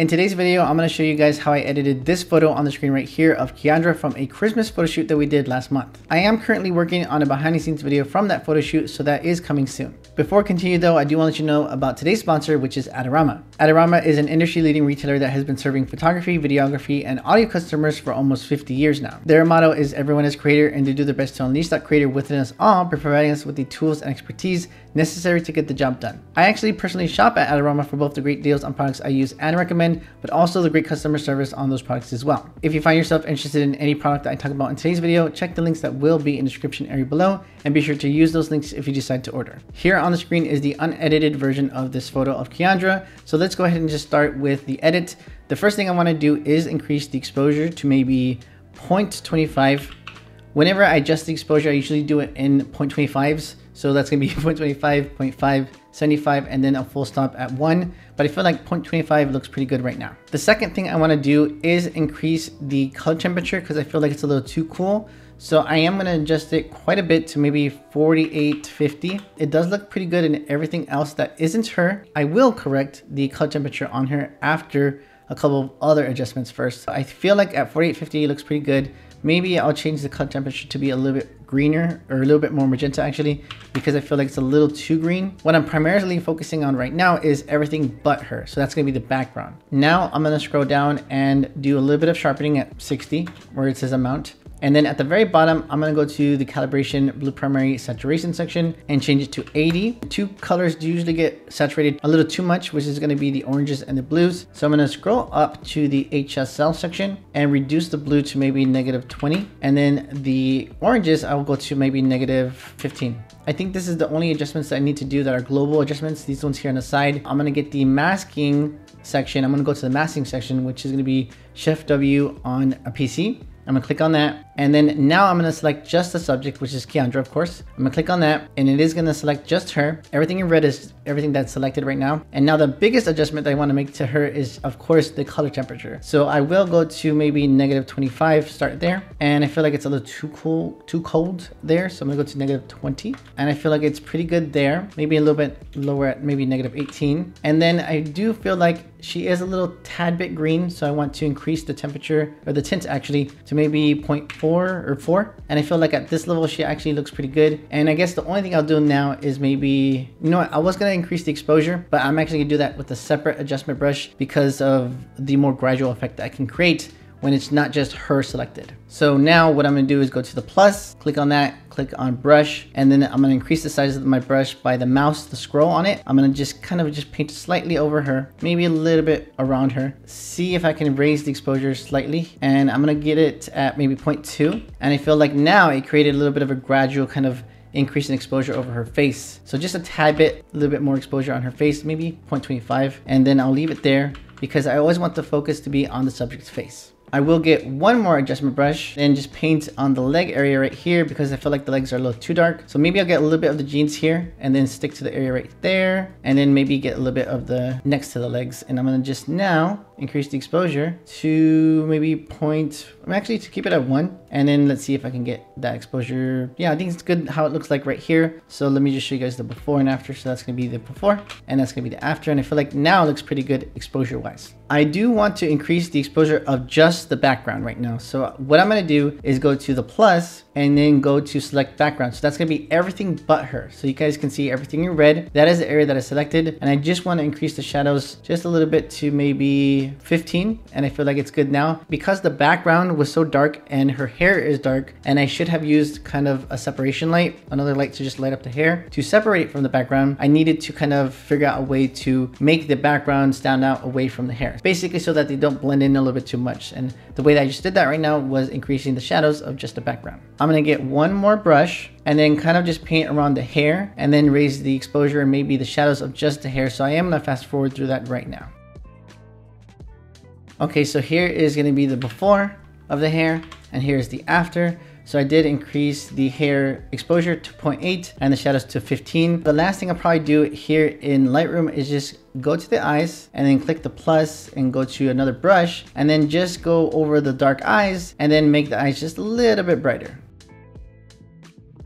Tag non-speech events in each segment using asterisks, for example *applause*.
In today's video, I'm to show you guys how I edited this photo on the screen right here of Kiandra from a Christmas photo shoot that we did last month. I am currently working on a behind the scenes video from that photo shoot, so that is coming soon. Before I continue though, I do want to let you know about today's sponsor, which is Adorama. Adorama is an industry leading retailer that has been serving photography, videography, and audio customers for almost 50 years now. Their motto is everyone is creator and they do their best to unleash that creator within us all by providing us with the tools and expertise necessary to get the job done. I actually personally shop at Adorama for both the great deals on products I use and recommend, but also the great customer service on those products as well. If you find yourself interested in any product that I talk about in today's video, check the links that will be in the description area below and be sure to use those links if you decide to order. Here on the screen is the unedited version of this photo of Kiandra. So let's go ahead and just start with the edit. The first thing I want to do is increase the exposure to maybe 0.25. Whenever I adjust the exposure, I usually do it in 0.25s. So that's gonna be *laughs* 0.25, 0.5, 75, and then a full stop at one. But I feel like 0.25 looks pretty good right now. The second thing I wanna do is increase the color temperature because I feel like it's a little too cool. So I am gonna adjust it quite a bit to maybe 48, 50. It does look pretty good in everything else that isn't her. I will correct the color temperature on her after a couple of other adjustments first. I feel like at 48, 50 it looks pretty good. Maybe I'll change the color temperature to be a little bit greener or a little bit more magenta actually because I feel like it's a little too green. What I'm primarily focusing on right now is everything but her. So that's gonna be the background. Now I'm gonna scroll down and do a little bit of sharpening at 60 where it says amount. And then at the very bottom, I'm gonna go to the calibration blue primary saturation section and change it to 80. Two colors usually get saturated a little too much, which is gonna be the oranges and the blues. So I'm gonna scroll up to the HSL section and reduce the blue to maybe negative 20. And then the oranges, I will go to maybe negative 15. I think this is the only adjustments that I need to do that are global adjustments. These ones here on the side. I'm gonna get the masking section. I'm gonna go to the masking section, which is gonna be Shift W on a PC. I'm gonna click on that. And then now I'm gonna select just the subject, which is Kiandra, of course. I'm gonna click on that and it is gonna select just her. Everything in red is everything that's selected right now. And now the biggest adjustment that I wanna make to her is of course the color temperature. So I will go to maybe negative 25, start there. And I feel like it's a little too cool, too cold there. So I'm gonna go to negative 20. And I feel like it's pretty good there. Maybe a little bit lower at maybe negative 18. And then I do feel like she is a little tad bit green. So I want to increase the temperature or the tint actually to maybe 0.4 or 4 and I feel like at this level she actually looks pretty good. And I guess the only thing I'll do now is maybe you know what? I was gonna increase the exposure but I'm actually gonna do that with a separate adjustment brush because of the more gradual effect that I can create when it's not just her selected. So now what I'm gonna do is go to the plus, click on that, click on brush, and then I'm gonna increase the size of my brush by the mouse, the scroll on it. I'm gonna just kind of just paint slightly over her, maybe a little bit around her. See if I can raise the exposure slightly. And I'm gonna get it at maybe 0.2. And I feel like now it created a little bit of a gradual kind of increase in exposure over her face. So just a tad bit, a little bit more exposure on her face, maybe 0.25. And then I'll leave it there because I always want the focus to be on the subject's face. I will get one more adjustment brush and just paint on the leg area right here because I feel like the legs are a little too dark. So maybe I'll get a little bit of the jeans here and then stick to the area right there. And then maybe get a little bit of the next to the legs. And I'm gonna just now increase the exposure to maybe point, I'm actually to keep it at one. And then let's see if I can get that exposure. Yeah, I think it's good how it looks like right here. So let me just show you guys the before and after. So that's gonna be the before and that's gonna be the after. And I feel like now it looks pretty good exposure wise. I do want to increase the exposure of just the background right now. So what I'm gonna do is go to the plus and then go to select background. So that's gonna be everything but her. So you guys can see everything in red. That is the area that I selected. And I just wanna increase the shadows just a little bit to maybe 15. And I feel like it's good now. Because the background was so dark and her hair is dark, and I should have used kind of a separation light, another light to just light up the hair. To separate it from the background, I needed to kind of figure out a way to make the background stand out away from the hair basically so that they don't blend in a little bit too much. And the way that I just did that right now was increasing the shadows of just the background. I'm gonna get one more brush and then kind of just paint around the hair and then raise the exposure and maybe the shadows of just the hair. So I am gonna fast forward through that right now. Okay, so here is gonna be the before of the hair and here's the after. So I did increase the hair exposure to 0.8 and the shadows to 15. The last thing I'll probably do here in Lightroom is just go to the eyes and then click the plus and go to another brush and then just go over the dark eyes and then make the eyes just a little bit brighter.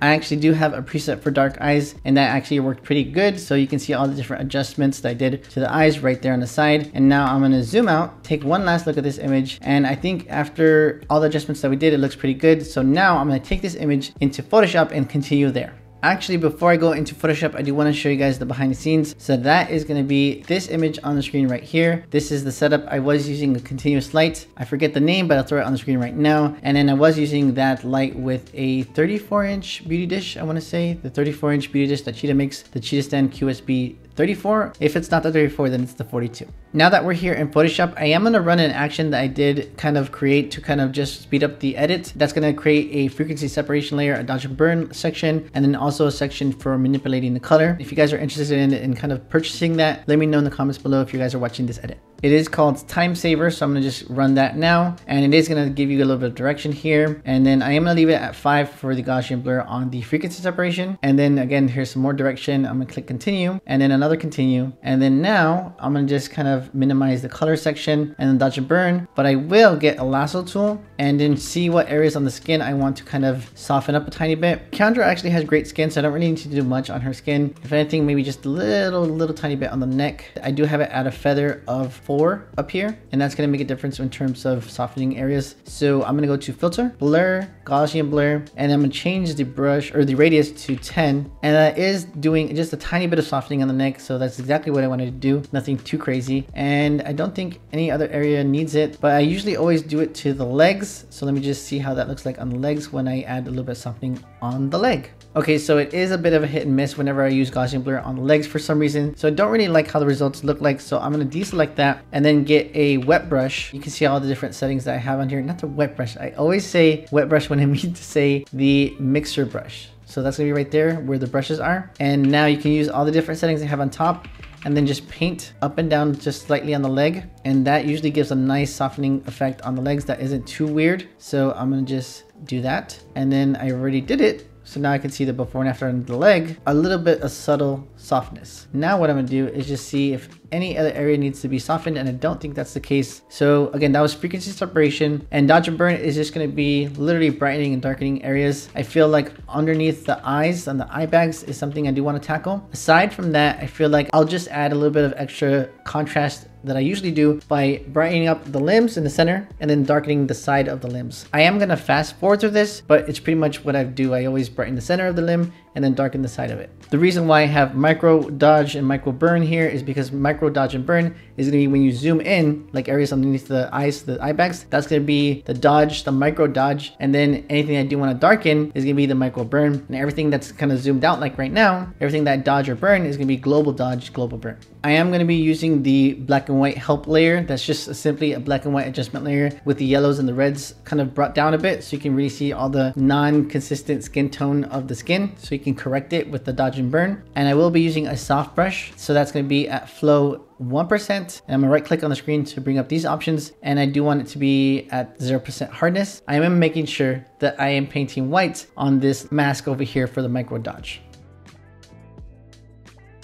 I actually do have a preset for dark eyes and that actually worked pretty good. So you can see all the different adjustments that I did to the eyes right there on the side. And now I'm gonna zoom out, take one last look at this image. And I think after all the adjustments that we did, it looks pretty good. So now I'm gonna take this image into Photoshop and continue there. Actually, before I go into Photoshop, I do want to show you guys the behind the scenes. So that is going to be this image on the screen right here. This is the setup. I was using a continuous light. I forget the name, but I'll throw it on the screen right now. And then I was using that light with a 34 inch beauty dish, I want to say. The 34 inch beauty dish that Cheetah makes, the Cheetah Stand QSB 34. If it's not the 34, then it's the 42. Now that we're here in Photoshop, I am gonna run an action that I did kind of create to kind of just speed up the edit. That's gonna create a frequency separation layer, a dodge and burn section, and then also a section for manipulating the color. If you guys are interested in, in kind of purchasing that, let me know in the comments below if you guys are watching this edit. It is called Time Saver, so I'm gonna just run that now. And it is gonna give you a little bit of direction here. And then I am gonna leave it at five for the Gaussian blur on the frequency separation. And then again, here's some more direction. I'm gonna click continue and then another continue. And then now I'm gonna just kind of minimize the color section and then dodge and burn. But I will get a lasso tool and then see what areas on the skin I want to kind of soften up a tiny bit. Kiandra actually has great skin, so I don't really need to do much on her skin. If anything, maybe just a little, little tiny bit on the neck. I do have it at a feather of four up here, and that's gonna make a difference in terms of softening areas. So I'm gonna go to filter, blur, Gaussian blur, and I'm gonna change the brush or the radius to 10. And that is doing just a tiny bit of softening on the neck. So that's exactly what I wanted to do. Nothing too crazy. And I don't think any other area needs it, but I usually always do it to the legs. So let me just see how that looks like on the legs when I add a little bit of softening on the leg. Okay, so it is a bit of a hit and miss whenever I use Gaussian blur on the legs for some reason. So I don't really like how the results look like. So I'm gonna deselect that and then get a wet brush. You can see all the different settings that I have on here. Not the wet brush. I always say wet brush when I *laughs* mean to say the mixer brush. So that's gonna be right there where the brushes are. And now you can use all the different settings I have on top and then just paint up and down just slightly on the leg. And that usually gives a nice softening effect on the legs that isn't too weird. So I'm gonna just do that. And then I already did it. So now I can see the before and after on the leg, a little bit of subtle softness. Now what I'm gonna do is just see if any other area needs to be softened and I don't think that's the case. So again, that was frequency separation and dodge and burn is just gonna be literally brightening and darkening areas. I feel like underneath the eyes and the eye bags is something I do wanna tackle. Aside from that, I feel like I'll just add a little bit of extra contrast that I usually do by brightening up the limbs in the center and then darkening the side of the limbs. I am gonna fast forward through this, but it's pretty much what I do. I always brighten the center of the limb and then darken the side of it. The reason why I have micro dodge and micro burn here is because micro dodge and burn is gonna be when you zoom in, like areas underneath the eyes, the eye bags, that's gonna be the dodge, the micro dodge, and then anything I do wanna darken is gonna be the micro burn, and everything that's kind of zoomed out like right now, everything that dodge or burn is gonna be global dodge, global burn. I am gonna be using the black and white help layer. That's just simply a black and white adjustment layer with the yellows and the reds kind of brought down a bit so you can really see all the non-consistent skin tone of the skin so you can correct it with the dodge and burn. And I will be using a soft brush. So that's gonna be at flow 1% and I'm gonna right click on the screen to bring up these options and I do want it to be at 0% hardness. I am making sure that I am painting white on this mask over here for the micro dodge.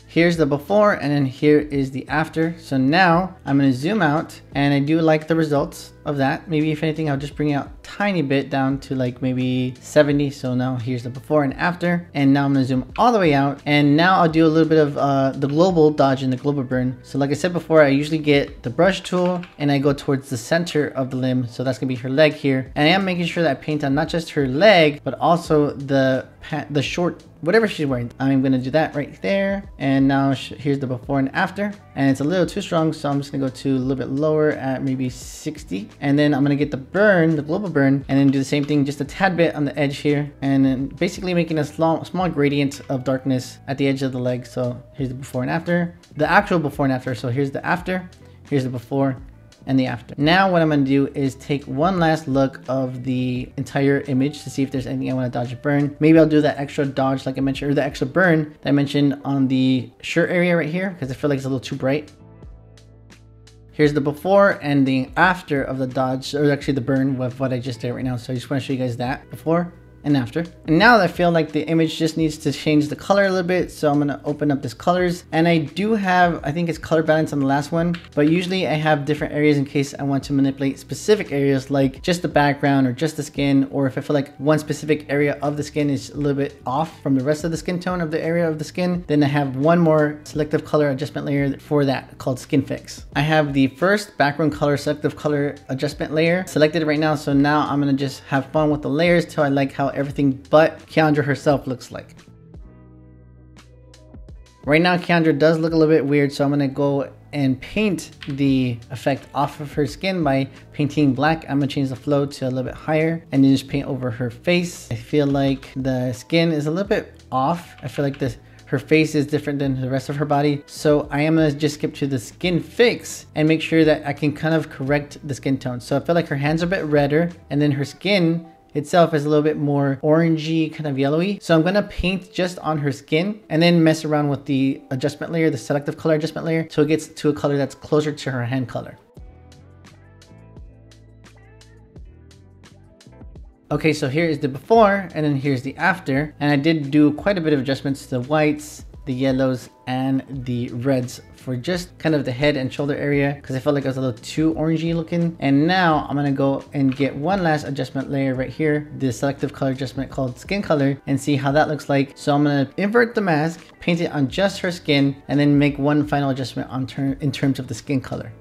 Here's the before and then here is the after. So now I'm gonna zoom out and I do like the results of that. Maybe if anything, I'll just bring it out tiny bit down to like maybe 70. So now here's the before and after. And now I'm gonna zoom all the way out. And now I'll do a little bit of uh, the global dodge and the global burn. So like I said before, I usually get the brush tool and I go towards the center of the limb. So that's gonna be her leg here. And I am making sure that I paint on not just her leg, but also the, the short whatever she's wearing. I'm gonna do that right there. And now here's the before and after. And it's a little too strong, so I'm just gonna go to a little bit lower at maybe 60. And then I'm gonna get the burn, the global burn, and then do the same thing, just a tad bit on the edge here. And then basically making a small, small gradient of darkness at the edge of the leg. So here's the before and after. The actual before and after. So here's the after, here's the before, and the after. Now what I'm gonna do is take one last look of the entire image to see if there's anything I wanna dodge or burn. Maybe I'll do that extra dodge like I mentioned, or the extra burn that I mentioned on the shirt area right here, because I feel like it's a little too bright. Here's the before and the after of the dodge, or actually the burn with what I just did right now. So I just wanna show you guys that before and after. And now I feel like the image just needs to change the color a little bit. So I'm gonna open up this colors and I do have, I think it's color balance on the last one, but usually I have different areas in case I want to manipulate specific areas like just the background or just the skin, or if I feel like one specific area of the skin is a little bit off from the rest of the skin tone of the area of the skin, then I have one more selective color adjustment layer for that called Skin Fix. I have the first background color selective color adjustment layer selected right now. So now I'm gonna just have fun with the layers till I like how everything but Kiandra herself looks like. Right now, Kiandra does look a little bit weird, so I'm gonna go and paint the effect off of her skin by painting black. I'm gonna change the flow to a little bit higher and then just paint over her face. I feel like the skin is a little bit off. I feel like this her face is different than the rest of her body. So I am gonna just skip to the skin fix and make sure that I can kind of correct the skin tone. So I feel like her hands are a bit redder and then her skin itself is a little bit more orangey, kind of yellowy. So I'm gonna paint just on her skin and then mess around with the adjustment layer, the selective color adjustment layer, so it gets to a color that's closer to her hand color. Okay, so here is the before and then here's the after. And I did do quite a bit of adjustments to the whites, the yellows, and the reds for just kind of the head and shoulder area because I felt like it was a little too orangey looking. And now I'm gonna go and get one last adjustment layer right here, the selective color adjustment called skin color and see how that looks like. So I'm gonna invert the mask, paint it on just her skin, and then make one final adjustment on ter in terms of the skin color.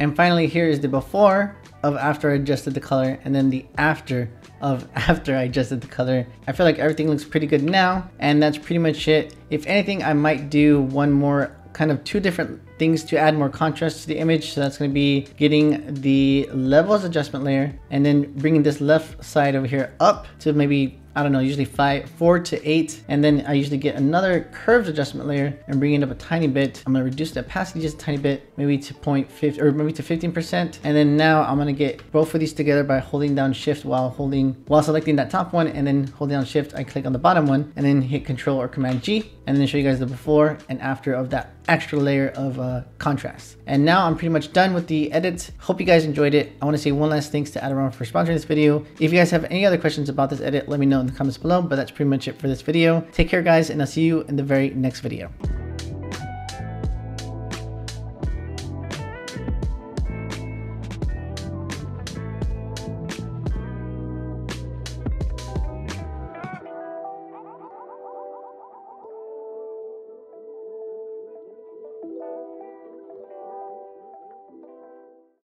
And finally, here is the before of after I adjusted the color and then the after of *laughs* after I adjusted the color. I feel like everything looks pretty good now and that's pretty much it. If anything, I might do one more kind of two different things to add more contrast to the image. So that's going to be getting the levels adjustment layer and then bringing this left side over here up to maybe I don't know, usually five, four to eight. And then I usually get another curves adjustment layer and bring it up a tiny bit. I'm gonna reduce the opacity just a tiny bit, maybe to 0.5 or maybe to 15%. And then now I'm gonna get both of these together by holding down shift while holding, while selecting that top one and then holding down shift, I click on the bottom one and then hit control or command G and then show you guys the before and after of that extra layer of uh, contrast. And now I'm pretty much done with the edits. Hope you guys enjoyed it. I wanna say one last thanks to Adorama for sponsoring this video. If you guys have any other questions about this edit, let me know in the comments below, but that's pretty much it for this video. Take care guys, and I'll see you in the very next video.